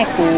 này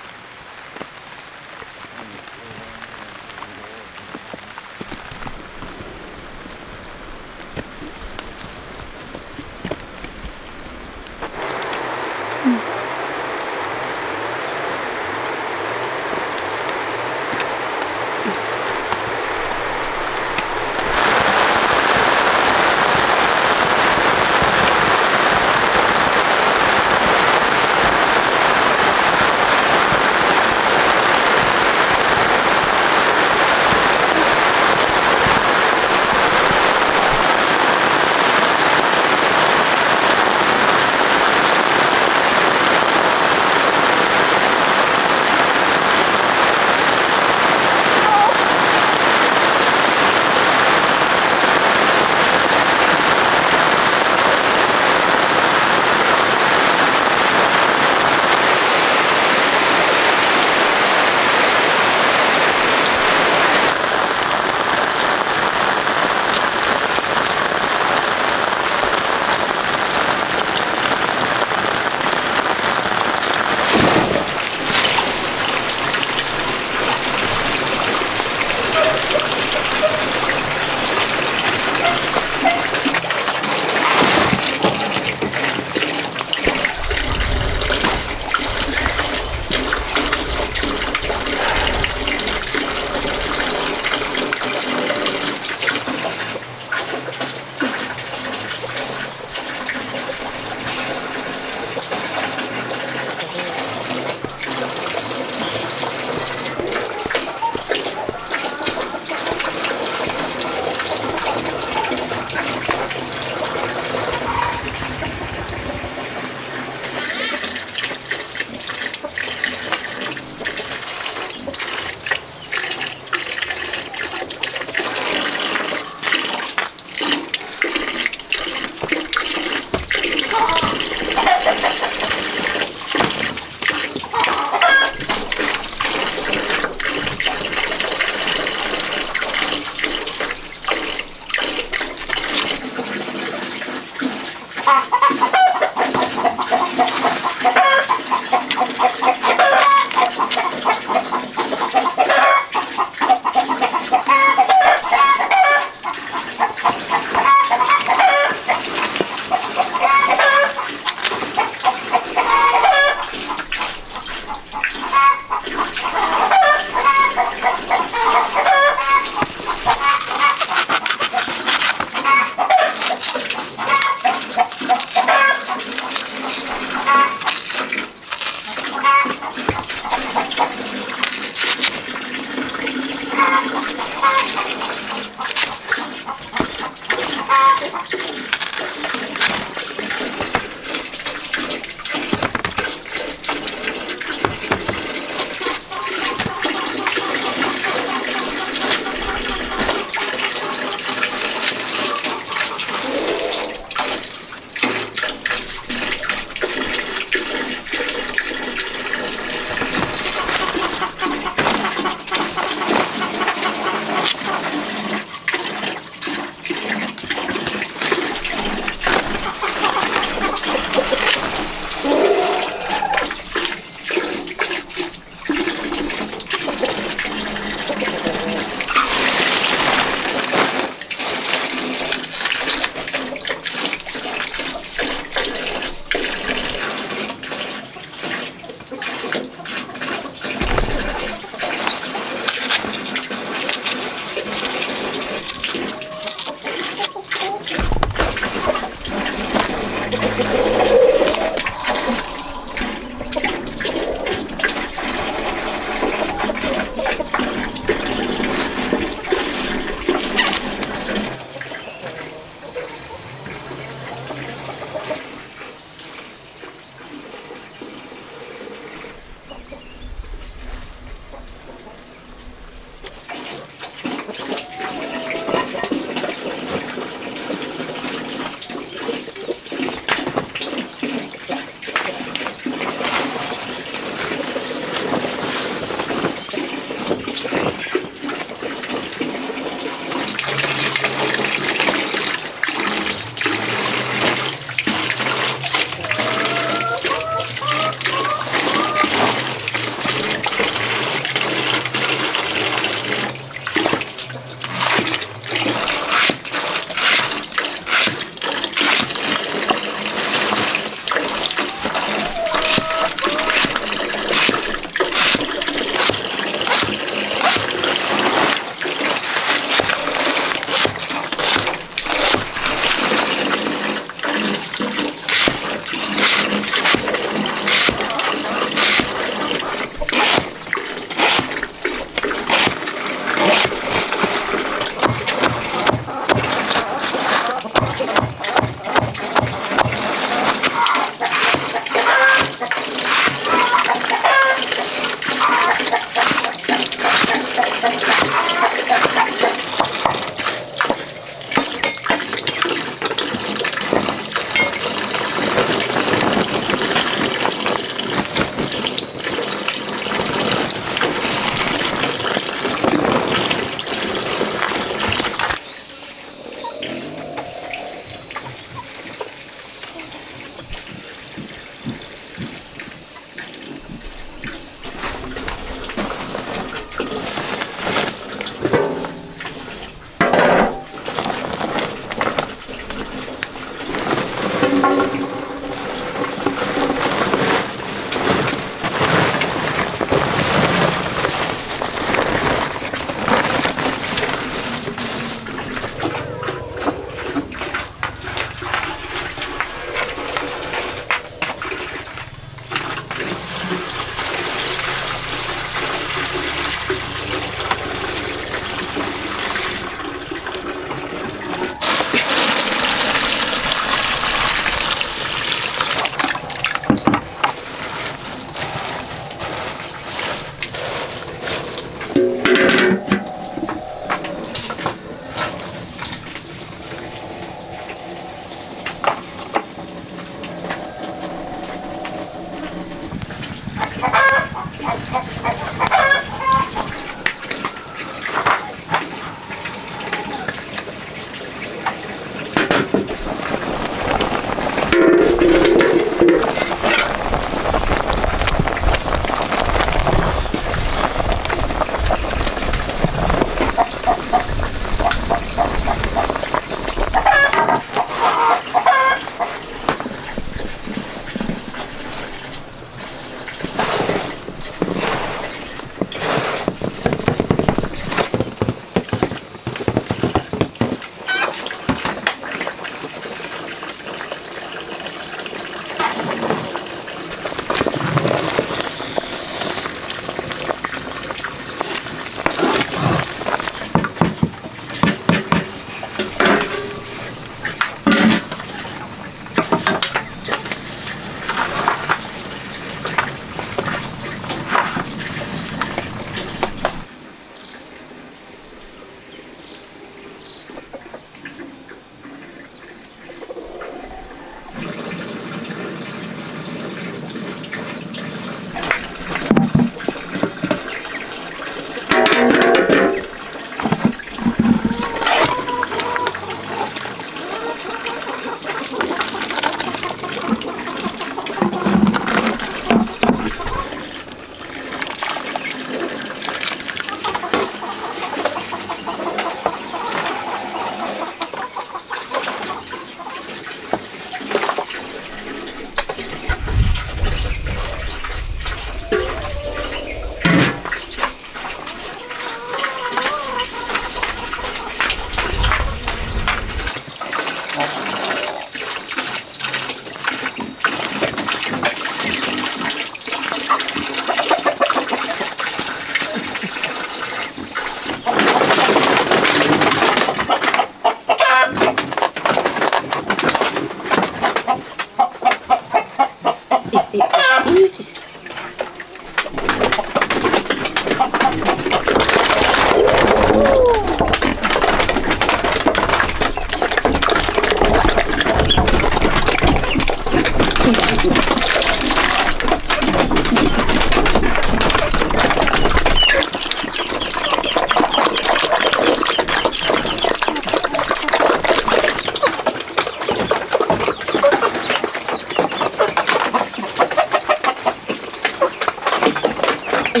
no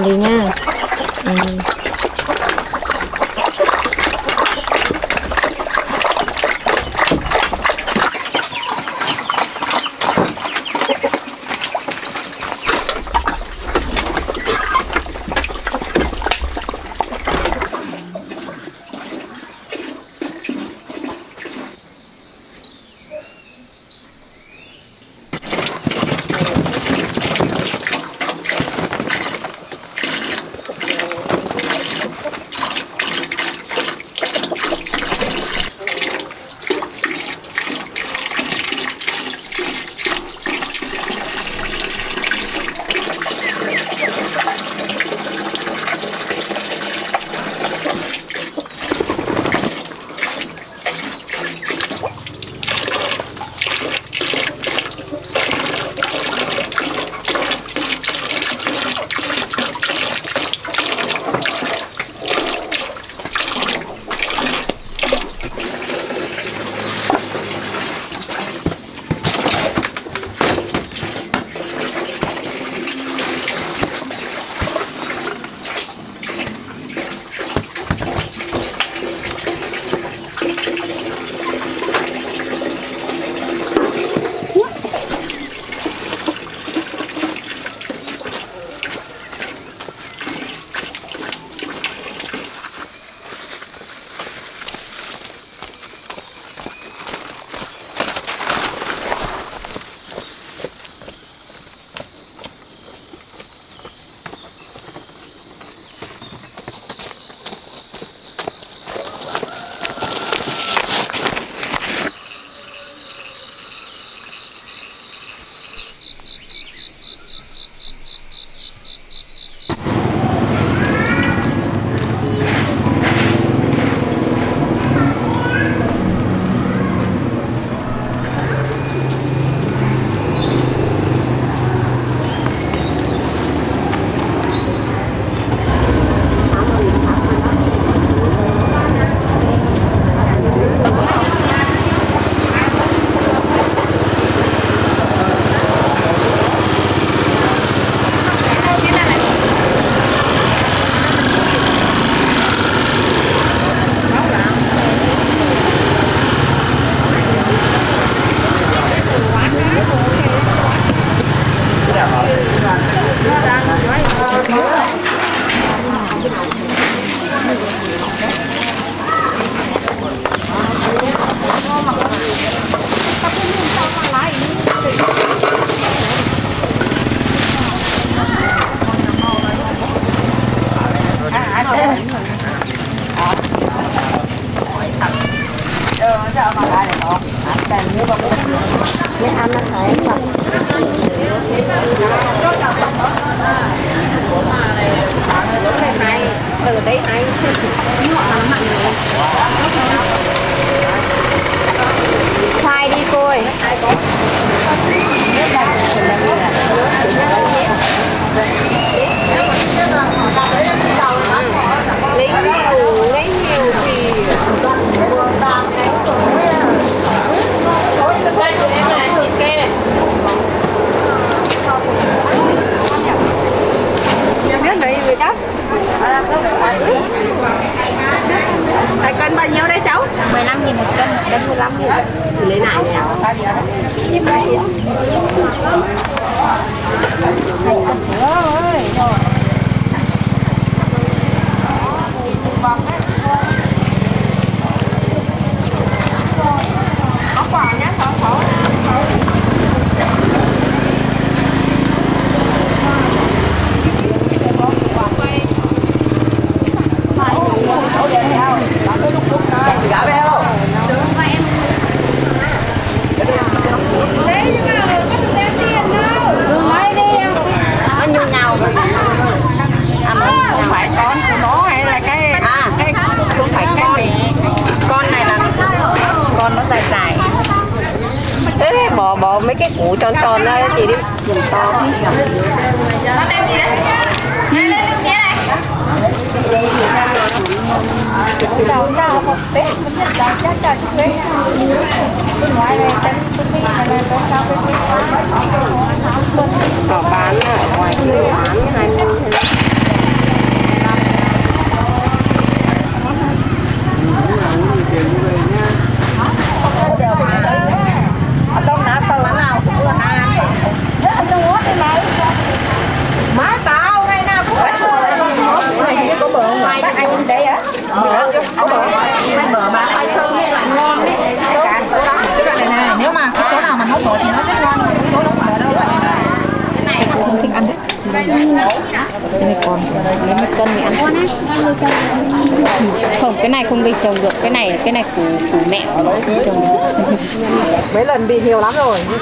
đi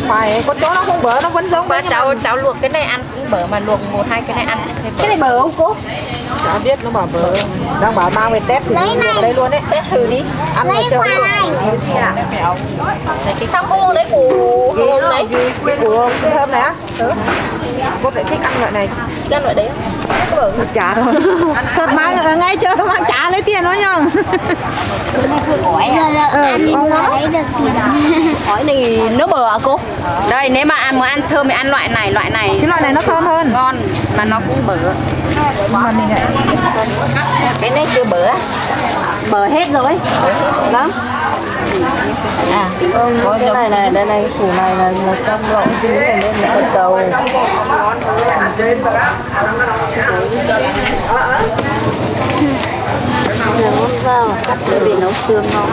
khoai có chỗ nó không bờ nó vẫn giống Ba cháu cháu luộc cái này ăn cũng bở mà luộc một hai cái này ăn bở. Cái này bờ không cô? Chả biết nó bảo bờ Đang bảo mang về test thử luộc ở đây luôn đấy. Test thử đi. Ăn ở chợ luôn Đấy, thì sao không lấy củ hồng đấy. Cái củ cái thơm này á? Cô lại thích ăn loại này. Cái loại đấy. Chả. Thôi Thật mang ngay chưa tôi mang trả lấy tiền đó nhá Ừ, ngon lắm hỏi này nó bở à cô? Đây nếu mà ăn muốn ăn thơm thì ăn loại này loại này. Cái loại này nó thơm hơn. Ngon mà nó cũng bở mình lại cái này chưa bở. Bở hết rồi. Đó. À. Có cái này này đây này củ này là một trong lọ chứ này lên là con cầu. Nấu vào cắt bị nấu xương ngon.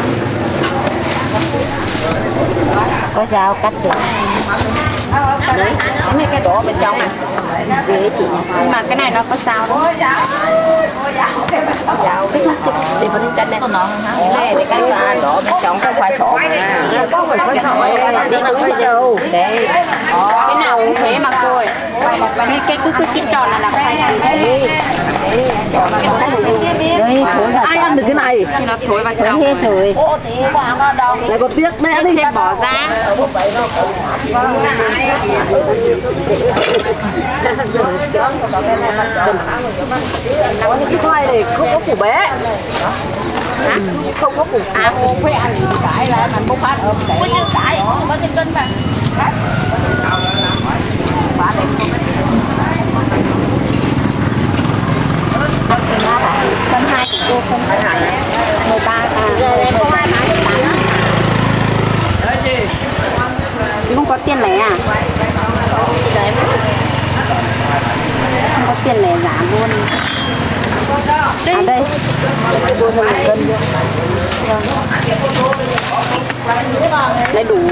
Có sao cắt được? Đấy. Cái này cái đổ bên trong này ghế chị nhưng mà cái này nó có sao đâu. Dạo cái thuốc để vào trên này nó này thì cái cái đổ bên trong cái khoai sọ mà. Có phải khoai sọ. Để đứng đâu đây. Cái nào cũng thế mà cô ơi. Cái cái cứ cứ cái tròn là làm khoai đấy đây ai ăn được cái này? Nó thối vào trong hết rồi. Lại có tiếc đấy thì thêm bỏ ra những cái khoai này không có củ bé Không có củ à khoai ăn thì cái là mình bốc phát ôm để có chữ cái có chữ cân mà cân hai của cô cân mười ba à giờ này không ai bán được bán á chứ không có tiền lẻ à? chị đợi em không có tiền lẻ giả luôn à đây. Cô cho một cân lấy đủ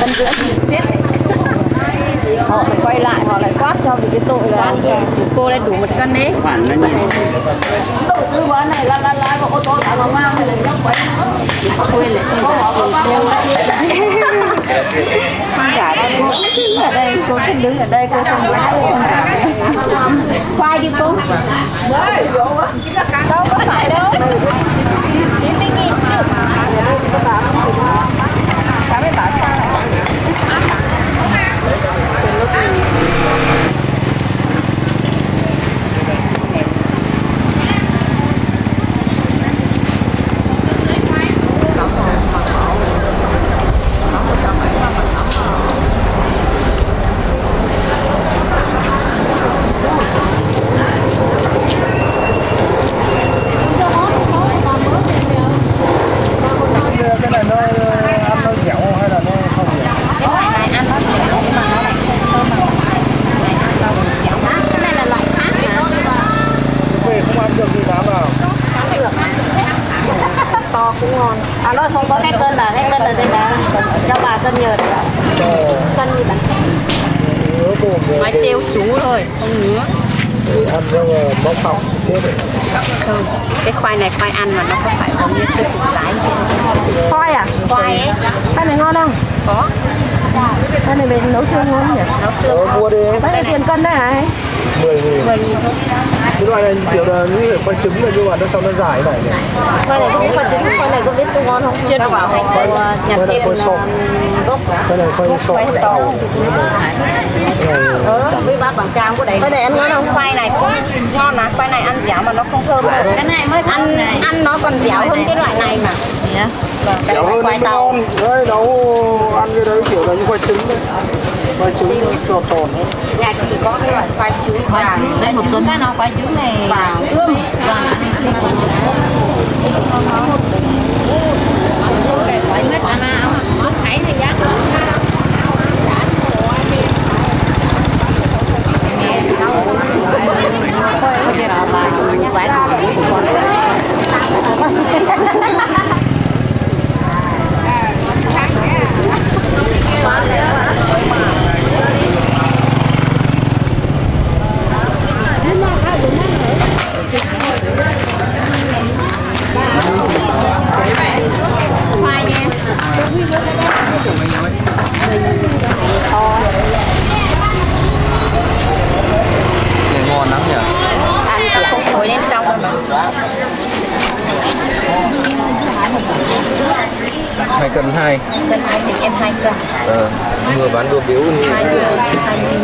cân rưỡi. Chết họ phải quay lại họ lại quát cho vì cái tội là của cô lấy đủ một cân đấy. Khoản nó nhiều Cứ bán này la la la có ô tô thả vào mang này là nhóc quấy quên lại không đây cô đứng ở đây, cô cứ đứng ở đây, cô không cả. Khoai đi cô. đâu có phải đâu. Chín mươi nghìn chứ. Cả mấy bạn sao này? cái này nó ăn nó dẻo hay là nó không dẻo Cái loại này ăn nó dẻo nhưng mà nó lại thơm mà Cái này ăn rau dẻo khác. Cái này là loại khác mà. về không ăn được thì dám nào to cũng ngon à nó không có cái cân là cái cân là đây là cho bà cân nhờ đấy ạ. Ồ, cân như bạn ngứa bụng rồi nói trêu chú thôi không ngứa để ăn xong rồi bóc học chết rồi ừ. cái khoai này khoai ăn mà nó không phải giống như cái củ lái khoai à khoai ấy khoai này ngon không có khoai này mình nấu xương ngon nhỉ nấu xương Ờ, mua đi bao nhiêu tiền cân đấy hả anh 10 nghìn mười nghìn thôi cái loại này kiểu là như là khoai trứng này nhưng mà nó sau nó dài này này. Khoai này có biết khoai trứng khoai này có biết có ngon không? Chưa được bảo hành cô nhặt Khoai này tiền khoai sọ gốc cái này khoai sọ khoai sọ ừ với bác bằng trang của đấy. Khoai này ăn ngon không? Khoai này cũng ngon mà khoai này ăn dẻo mà nó không thơm cái này mới ăn ăn nó còn dẻo hơn cái loại này mà. Vâng cái dẻo hơn khoai tàu. đấy nấu ăn cái đấy kiểu là như khoai trứng đấy. Khoai trứng nó tròn tròn đấy nhà chị có cái loại khoai trứng vàng. Đây một cái nó quả trứng này vàng. ươm toàn Thank you mít ăn nào không thấy thì giá khoai nha Này ngon lắm nhỉ ăn thì không thối đến trong mà hai cân hai cân hai thì em hai cân ờ, vừa bán đồ biếu như hai mươi hai mươi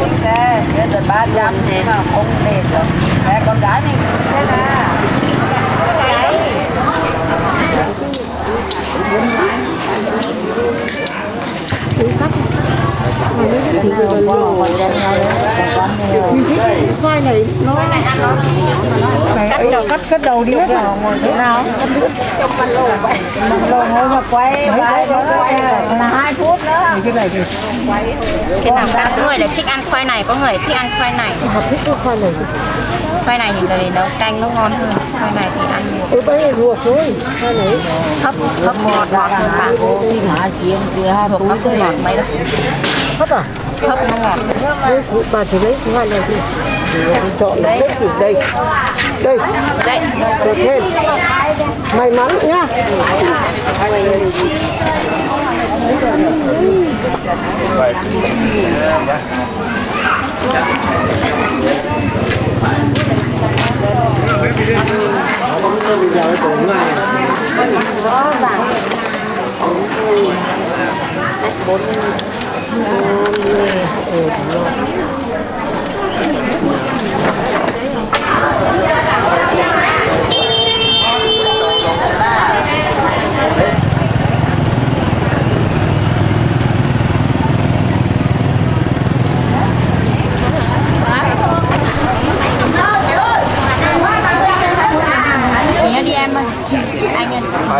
nghìn xe để được ba trăm thì mà không đẹp được mẹ con gái mình thế là khoai này nó cắt đầu cắt cắt đầu đi hết ngồi thế nào trong ban lô vậy ban lô ngồi mà quay quay quay là hai phút nữa cái này thì cái nào các người lại thích ăn khoai này có người thích ăn khoai này họ thích cái khoai này khoai này thì người nấu canh nó ngon hơn. Khoai này thì ăn ừ bây giờ luộc thôi khoai này. Hấp hấp ngọt ngọt bạn thì hả chiên kia hai thuộc nó không ngọt mấy đâu. Hấp à? Hấp nó ngọt. Đấy, bà chỉ lấy khoai này đi. Chọn đấy đây. Đây. Đấy. Cho thêm. May mắn nhá Mía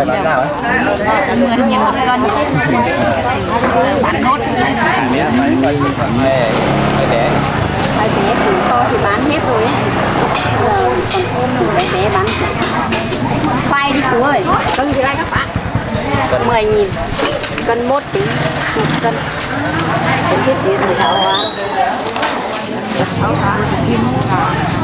10 nghìn ờ, ờ, ờ, một cân bán nốt bài bé thì to thì bán hết rồi giờ còn ôm rồi bài bé bán. Khoai đi chú ơi. Cân thì đây các bạn. Cân. 10 nghìn. Cân một tính một cân. Tính hết tiền 16 hóa. 16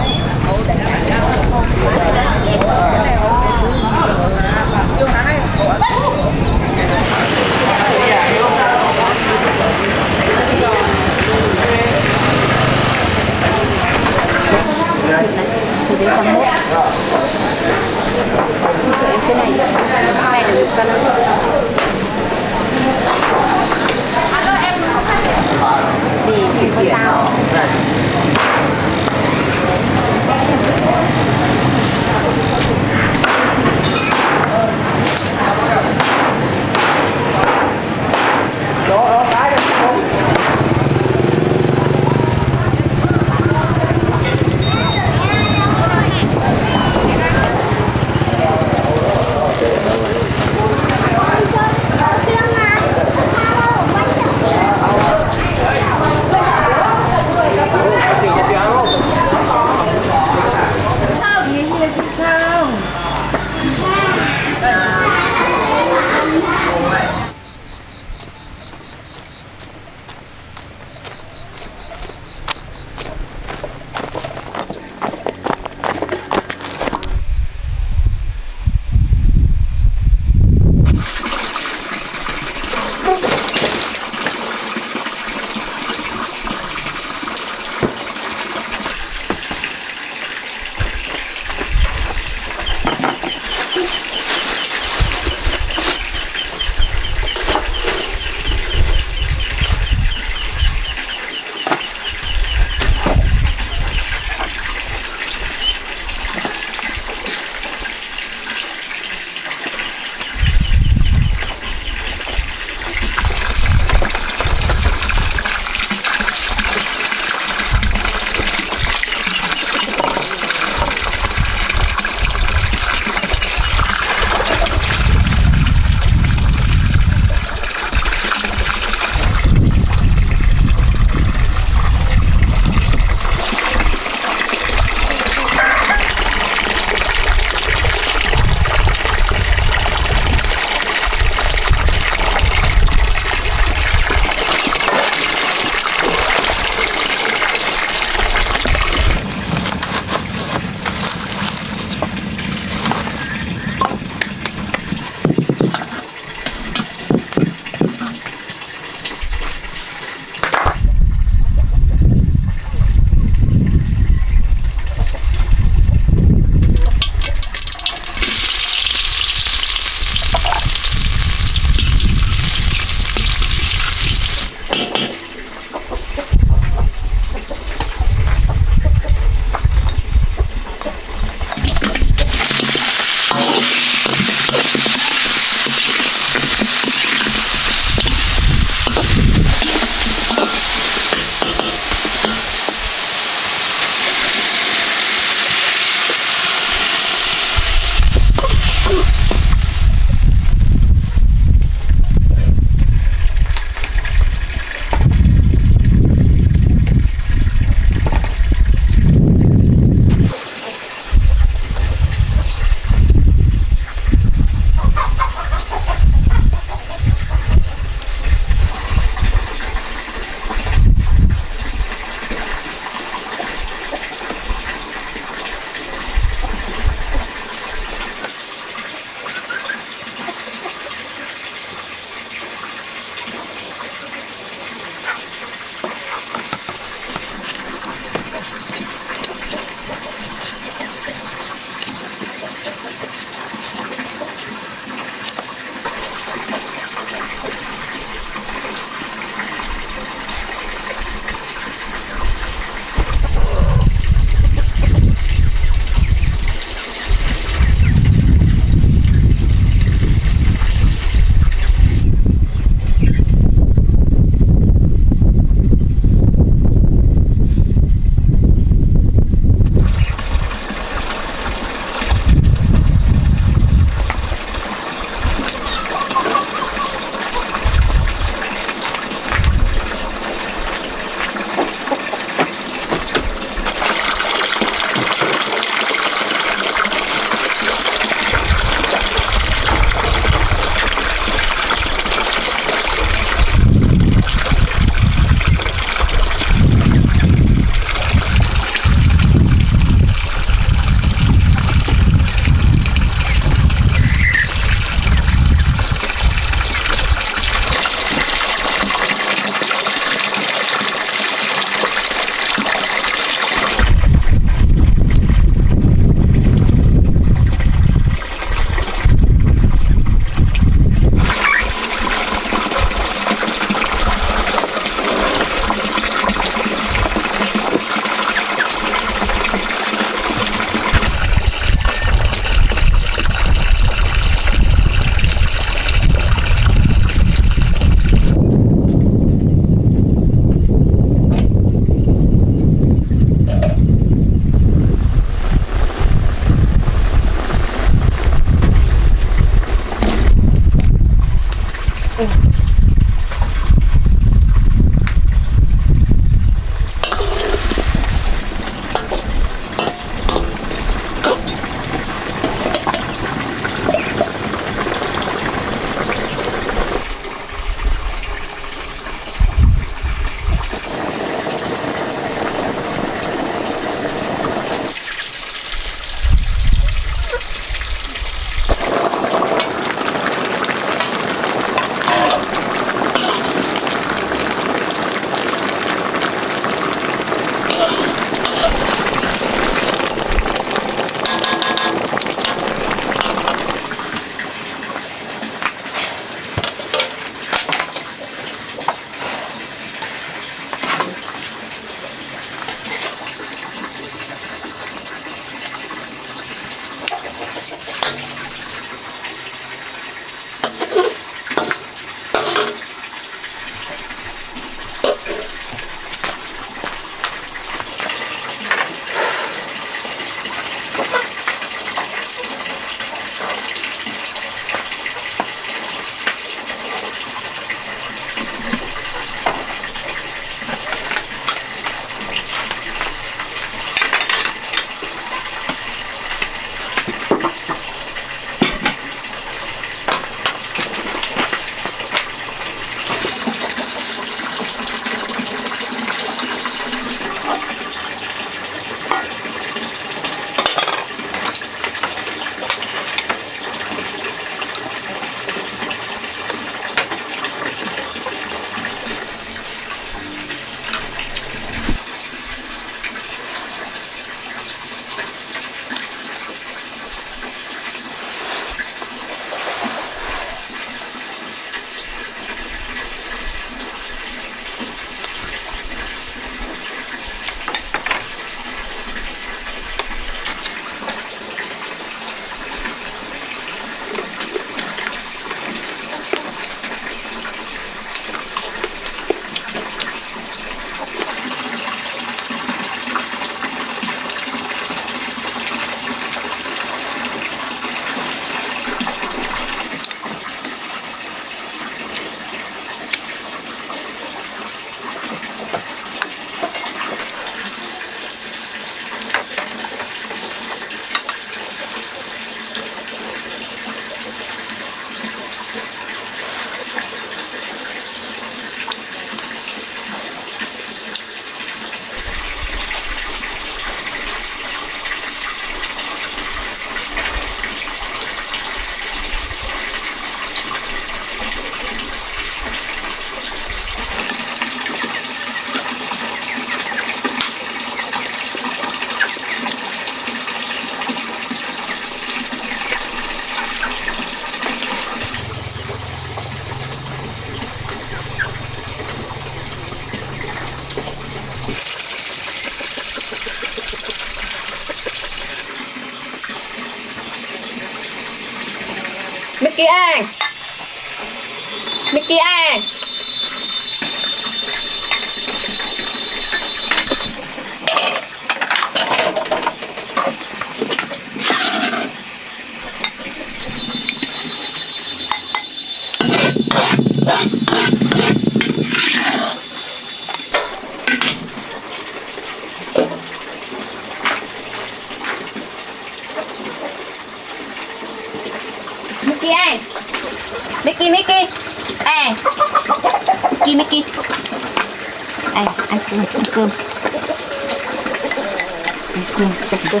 xin chặt cơ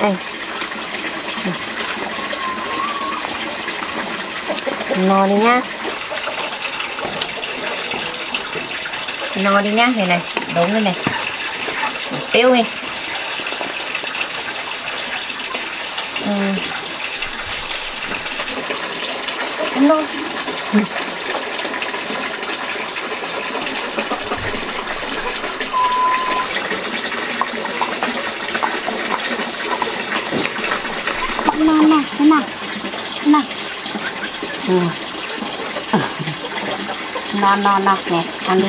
đây Anh No đi nhá No đi nhá này này Đúng lên này. Tiêu đi. Ừ. No, no, no, no. Ừ. No no no nè ăn đi